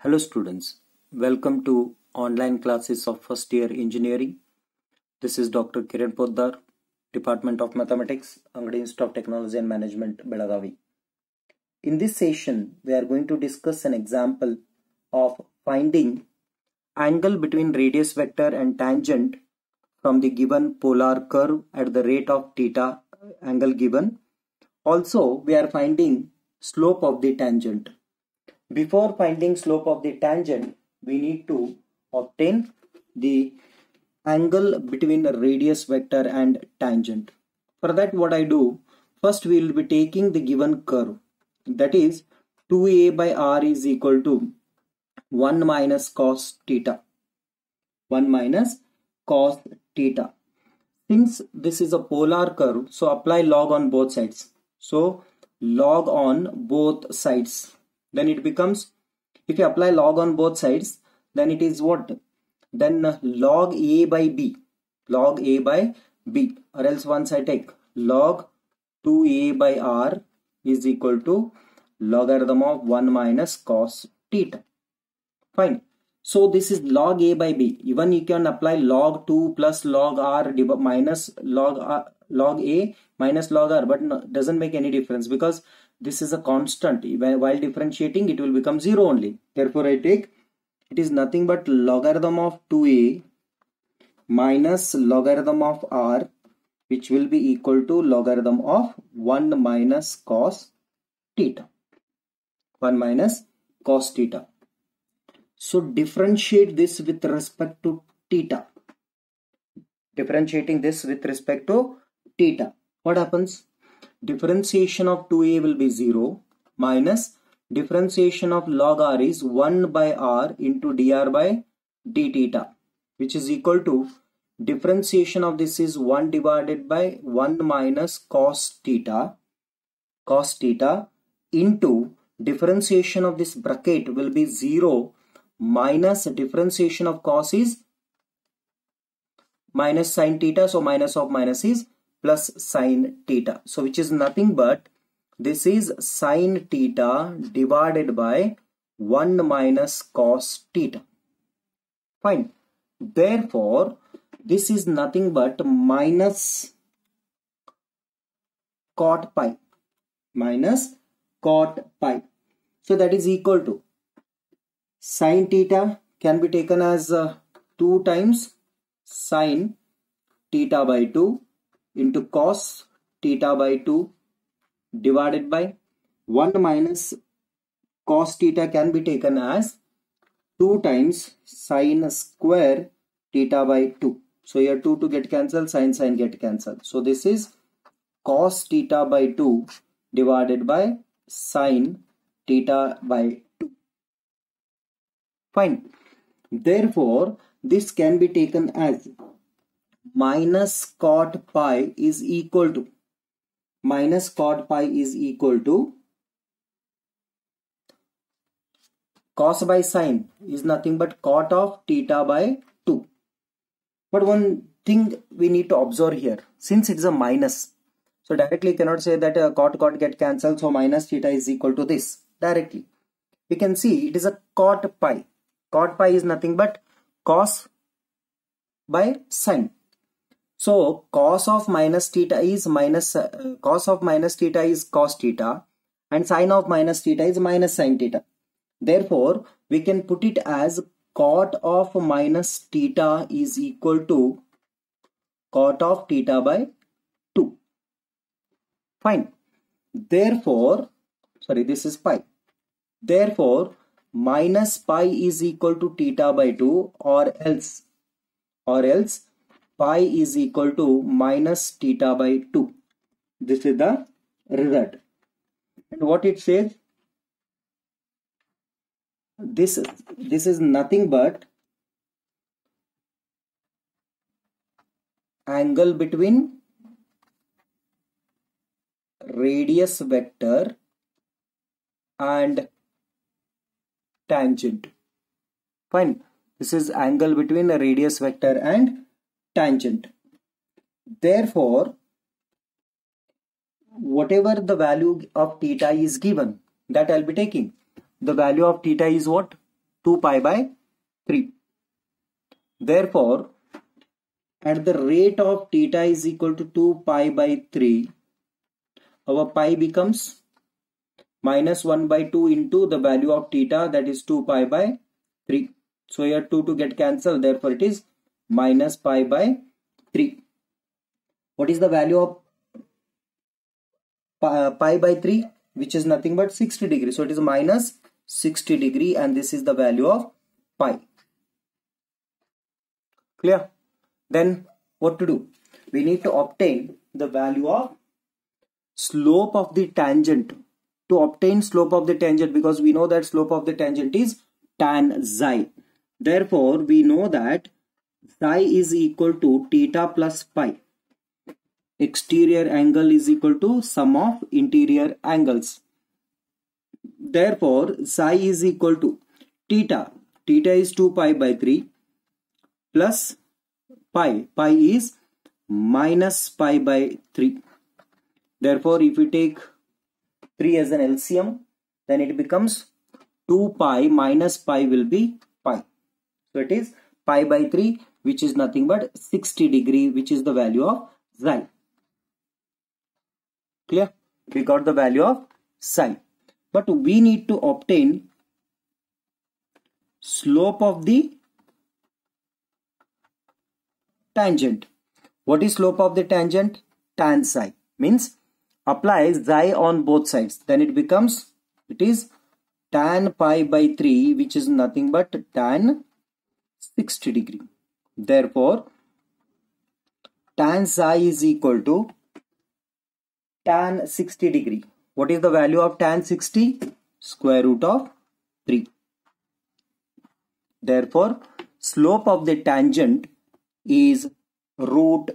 Hello students, welcome to online classes of first year engineering. This is Dr. Kiran Potadar, Department of Mathematics, Angadi Institute of Technology and Management, Belagavi. In this session, we are going to discuss an example of finding angle between radius vector and tangent from the given polar curve at the rate of theta angle given. Also, we are finding slope of the tangent. Before finding slope of the tangent, we need to obtain the angle between the radius vector and tangent. For that what I do, first we will be taking the given curve that is 2a by r is equal to 1 minus cos theta. 1 minus cos theta. Since this is a polar curve, so apply log on both sides. So log on both sides then it becomes if you apply log on both sides then it is what? Then uh, log a by b. Log a by b. Or else once I take log 2a by r is equal to logarithm of 1 minus cos theta. Fine. So this is log a by b. Even you can apply log 2 plus log r minus log r, log a minus log r but no, doesn't make any difference because this is a constant. While differentiating it will become 0 only. Therefore I take it is nothing but logarithm of 2a minus logarithm of r which will be equal to logarithm of 1 minus cos theta. 1 minus cos theta. So differentiate this with respect to theta. Differentiating this with respect to theta. What happens differentiation of 2a will be 0 minus differentiation of log r is 1 by r into dr by d theta which is equal to differentiation of this is 1 divided by 1 minus cos theta cos theta into differentiation of this bracket will be 0 minus differentiation of cos is minus sine theta. So minus of minus is plus sine theta. So which is nothing but this is sine theta divided by 1 minus cos theta. Fine. Therefore, this is nothing but minus cot pi minus cot pi. So that is equal to sine theta can be taken as uh, 2 times sine theta by 2 into cos theta by 2 divided by 1 minus cos theta can be taken as 2 times sine square theta by 2. So here 2 to get cancelled, sine sine get cancelled. So this is cos theta by 2 divided by sine theta by 2. Fine. Therefore, this can be taken as minus cot pi is equal to minus cot pi is equal to cos by sine is nothing but cot of theta by 2 but one thing we need to observe here since it is a minus so directly cannot say that uh, cot cot get cancelled so minus theta is equal to this directly. We can see it is a cot pi. Cot pi is nothing but cos by sine so cos of minus theta is minus uh, cos of minus theta is cos theta and sine of minus theta is minus sine theta. Therefore, we can put it as cot of minus theta is equal to cot of theta by 2. Fine. Therefore, sorry, this is pi. Therefore, minus pi is equal to theta by 2 or else or else pi is equal to minus theta by 2. This is the result. And what it says? This, this is nothing but angle between radius vector and tangent. Fine. This is angle between a radius vector and tangent. Therefore, whatever the value of theta is given, that I'll be taking. The value of theta is what? 2 pi by 3. Therefore, at the rate of theta is equal to 2 pi by 3, our pi becomes minus 1 by 2 into the value of theta that is 2 pi by 3. So here 2 to get cancelled therefore it is minus pi by 3. What is the value of pi, uh, pi by 3 which is nothing but 60 degree. So it is minus 60 degree and this is the value of pi. Clear? Then what to do? We need to obtain the value of slope of the tangent. To obtain slope of the tangent because we know that slope of the tangent is tan psi. Therefore, we know that psi is equal to theta plus pi. Exterior angle is equal to sum of interior angles. Therefore, psi is equal to theta. Theta is 2 pi by 3 plus pi. Pi is minus pi by 3. Therefore, if we take 3 as an LCM, then it becomes 2 pi minus pi will be pi. So it is pi by 3 which is nothing but 60 degree which is the value of psi. Clear? We got the value of psi. But we need to obtain slope of the tangent. What is slope of the tangent? Tan psi. Means apply xi on both sides. Then it becomes, it is tan pi by 3 which is nothing but tan 60 degree. Therefore, tan psi is equal to tan 60 degree. What is the value of tan 60? Square root of 3. Therefore, slope of the tangent is root